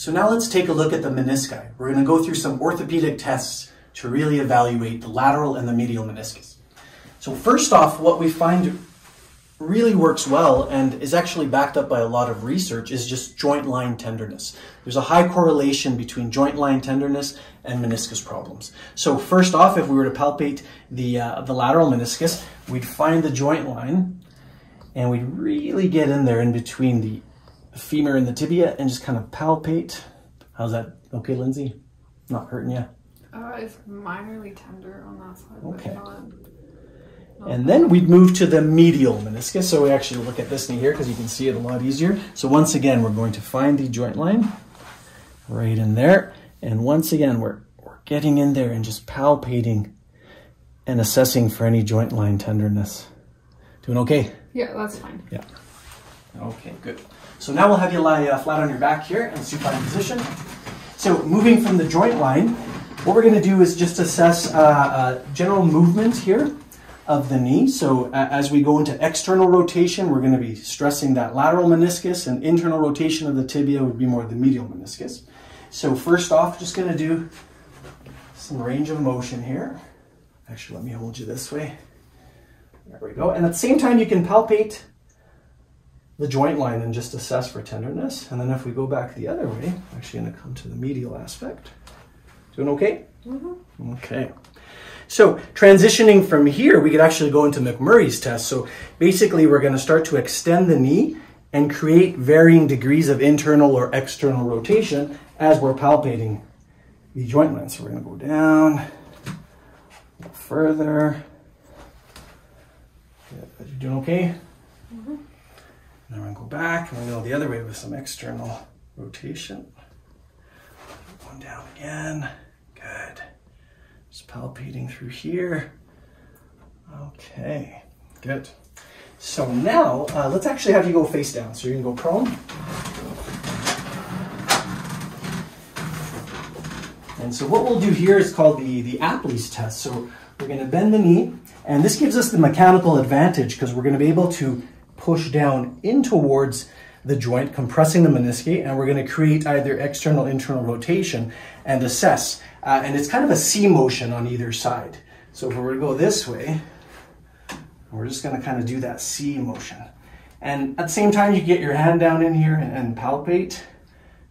So now let's take a look at the menisci. We're going to go through some orthopedic tests to really evaluate the lateral and the medial meniscus. So first off, what we find really works well and is actually backed up by a lot of research is just joint line tenderness. There's a high correlation between joint line tenderness and meniscus problems. So first off, if we were to palpate the, uh, the lateral meniscus, we'd find the joint line and we'd really get in there in between the femur and the tibia and just kind of palpate. How's that? Okay, Lindsay? Not hurting you? Uh, it's minorly tender on that side, Okay. not. And then we'd move to the medial meniscus. So we actually look at this knee here because you can see it a lot easier. So once again, we're going to find the joint line right in there. And once again, we're, we're getting in there and just palpating and assessing for any joint line tenderness. Doing okay? Yeah, that's fine. Yeah. Okay, good. So now we'll have you lie uh, flat on your back here in supine position. So moving from the joint line, what we're going to do is just assess uh, uh, general movement here of the knee. So uh, as we go into external rotation, we're going to be stressing that lateral meniscus, and internal rotation of the tibia would be more the medial meniscus. So first off, just going to do some range of motion here. Actually, let me hold you this way. There we go. And at the same time, you can palpate the joint line and just assess for tenderness. And then if we go back the other way, I'm actually going to come to the medial aspect. Doing okay? Mm-hmm. Okay. So transitioning from here, we could actually go into McMurray's test. So basically, we're going to start to extend the knee and create varying degrees of internal or external rotation as we're palpating the joint line. So we're going to go down, a little further. Good. You doing okay? And then we're going we go the other way with some external rotation. Going down again. Good. Just palpating through here. Okay, good. So now uh, let's actually have you go face down. So you can go prone. And so what we'll do here is called the, the Apley's test. So we're going to bend the knee, and this gives us the mechanical advantage because we're going to be able to push down in towards the joint, compressing the meniscate, and we're going to create either external, internal rotation and assess. Uh, and it's kind of a C motion on either side. So if we were to go this way, we're just going to kind of do that C motion. And at the same time, you get your hand down in here and, and palpate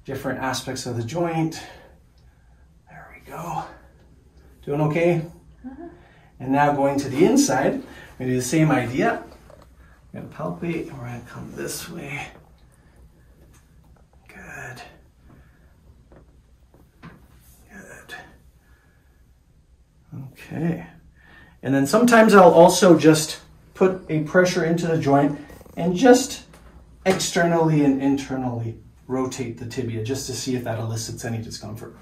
different aspects of the joint. There we go. Doing okay? And now going to the inside, to do the same idea. We're to palpate, and we're to come this way. Good. Good. Okay. And then sometimes I'll also just put a pressure into the joint and just externally and internally rotate the tibia just to see if that elicits any discomfort.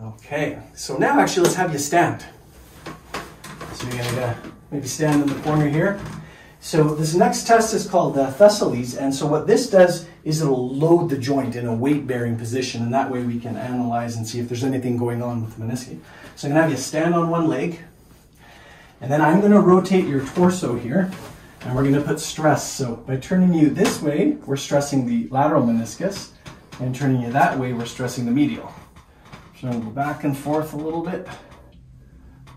Okay, so now actually let's have you stand. So you're gonna uh, maybe stand in the corner here. So this next test is called uh, the Thessaly's, and so what this does is it'll load the joint in a weight-bearing position, and that way we can analyze and see if there's anything going on with the meniscus. So I'm gonna have you stand on one leg, and then I'm gonna rotate your torso here, and we're gonna put stress. So by turning you this way, we're stressing the lateral meniscus, and turning you that way, we're stressing the medial. So I'm gonna go back and forth a little bit.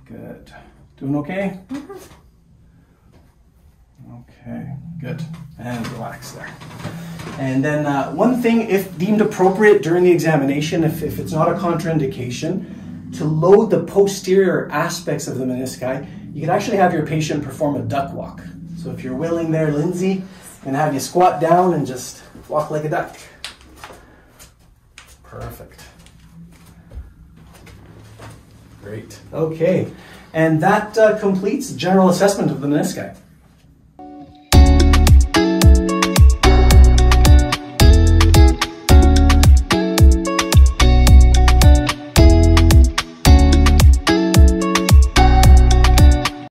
Good. Doing okay? Mm-hmm. Okay, good. And relax there. And then uh, one thing, if deemed appropriate during the examination, if, if it's not a contraindication, to load the posterior aspects of the menisci, you can actually have your patient perform a duck walk. So if you're willing there, Lindsay, and have you squat down and just walk like a duck. Perfect. Great. Okay. And that uh, completes general assessment of the menisci.